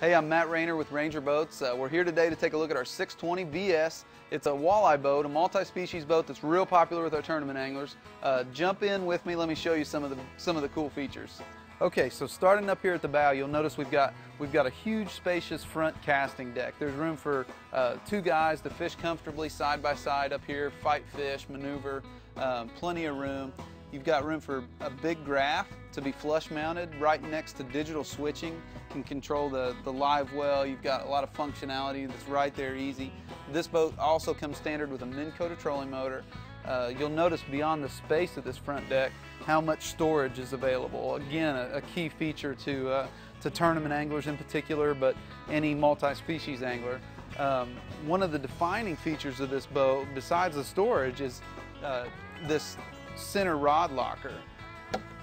Hey, I'm Matt Rayner with Ranger Boats. Uh, we're here today to take a look at our 620 VS. It's a walleye boat, a multi-species boat that's real popular with our tournament anglers. Uh, jump in with me, let me show you some of the some of the cool features. Okay, so starting up here at the bow, you'll notice we've got we've got a huge, spacious front casting deck. There's room for uh, two guys to fish comfortably side by side up here, fight fish, maneuver, um, plenty of room. You've got room for a big graph to be flush mounted right next to digital switching. Can control the, the live well. You've got a lot of functionality that's right there easy. This boat also comes standard with a Minn Kota trolling motor. Uh, you'll notice beyond the space of this front deck how much storage is available. Again, a, a key feature to, uh, to tournament anglers in particular, but any multi-species angler. Um, one of the defining features of this boat, besides the storage, is uh, this center rod locker,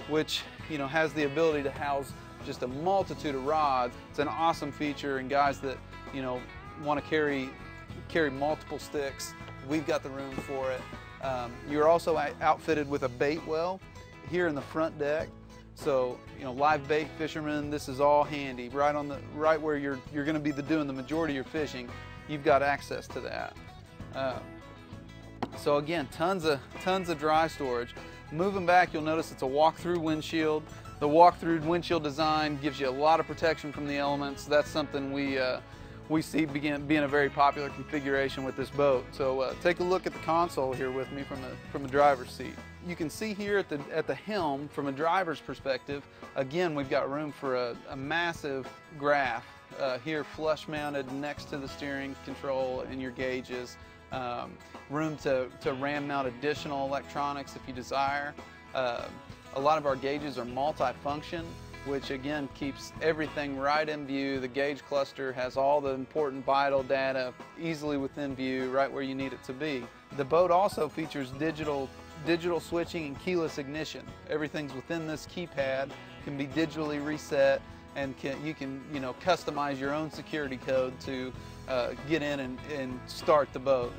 which you know has the ability to house just a multitude of rods. It's an awesome feature, and guys that you know want to carry carry multiple sticks, we've got the room for it. Um, you're also outfitted with a bait well here in the front deck. So, you know, live bait fishermen, this is all handy. Right on the right where you're you're going to be the, doing the majority of your fishing, you've got access to that. Uh, so again, tons of, tons of dry storage. Moving back, you'll notice it's a walk-through windshield. The walk-through windshield design gives you a lot of protection from the elements. That's something we, uh, we see begin, being a very popular configuration with this boat. So uh, take a look at the console here with me from the, from the driver's seat. You can see here at the, at the helm, from a driver's perspective, again, we've got room for a, a massive graph uh, here flush mounted next to the steering control and your gauges um, room to, to ram mount additional electronics if you desire. Uh, a lot of our gauges are multi-function, which again keeps everything right in view. The gauge cluster has all the important vital data easily within view, right where you need it to be. The boat also features digital digital switching and keyless ignition. Everything's within this keypad, can be digitally reset, and can, you can you know customize your own security code to uh, get in and, and start the boat.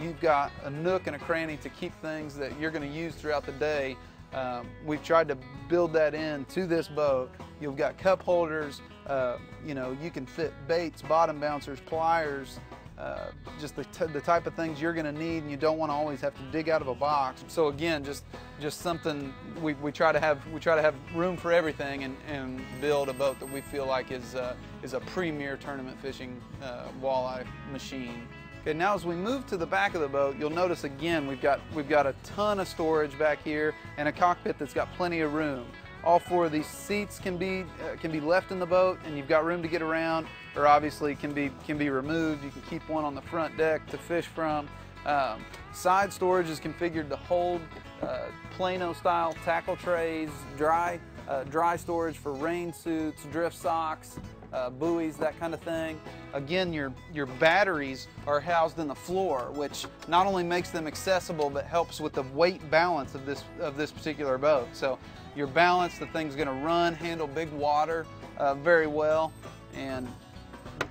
You've got a nook and a cranny to keep things that you're going to use throughout the day. Um, we've tried to build that in to this boat. You've got cup holders, uh, you know, you can fit baits, bottom bouncers, pliers, uh, just the, the type of things you're going to need and you don't want to always have to dig out of a box. So again, just just something we, we try to have we try to have room for everything and, and build a boat that we feel like is uh, is a premier tournament fishing uh, walleye machine. Okay, now as we move to the back of the boat, you'll notice again we've got we've got a ton of storage back here and a cockpit that's got plenty of room. All four of these seats can be uh, can be left in the boat, and you've got room to get around, or obviously can be can be removed. You can keep one on the front deck to fish from. Um, side storage is configured to hold uh, Plano style tackle trays, dry uh, dry storage for rain suits, drift socks, uh, buoys, that kind of thing. Again, your, your batteries are housed in the floor, which not only makes them accessible, but helps with the weight balance of this, of this particular boat. So your balance, the thing's gonna run, handle big water uh, very well, and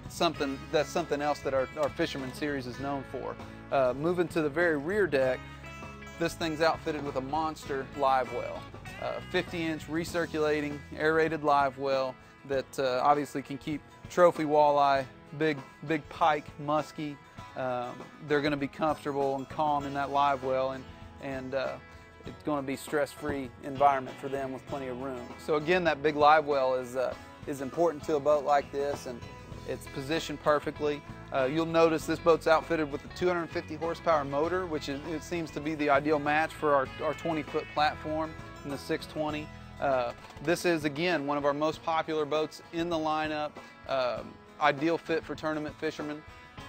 something that's something else that our, our Fisherman series is known for. Uh, moving to the very rear deck, this thing's outfitted with a monster live well. 50 inch recirculating aerated live well that uh, obviously can keep trophy walleye, big, big pike, muskie. Um, they're going to be comfortable and calm in that live well and, and uh, it's going to be stress-free environment for them with plenty of room. So again, that big live well is, uh, is important to a boat like this and it's positioned perfectly. Uh, you'll notice this boat's outfitted with a 250 horsepower motor, which is, it seems to be the ideal match for our, our 20 foot platform in the 620. Uh, this is, again, one of our most popular boats in the lineup, uh, ideal fit for tournament fishermen.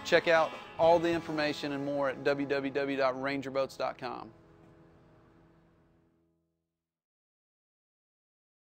Check out all the information and more at www.rangerboats.com.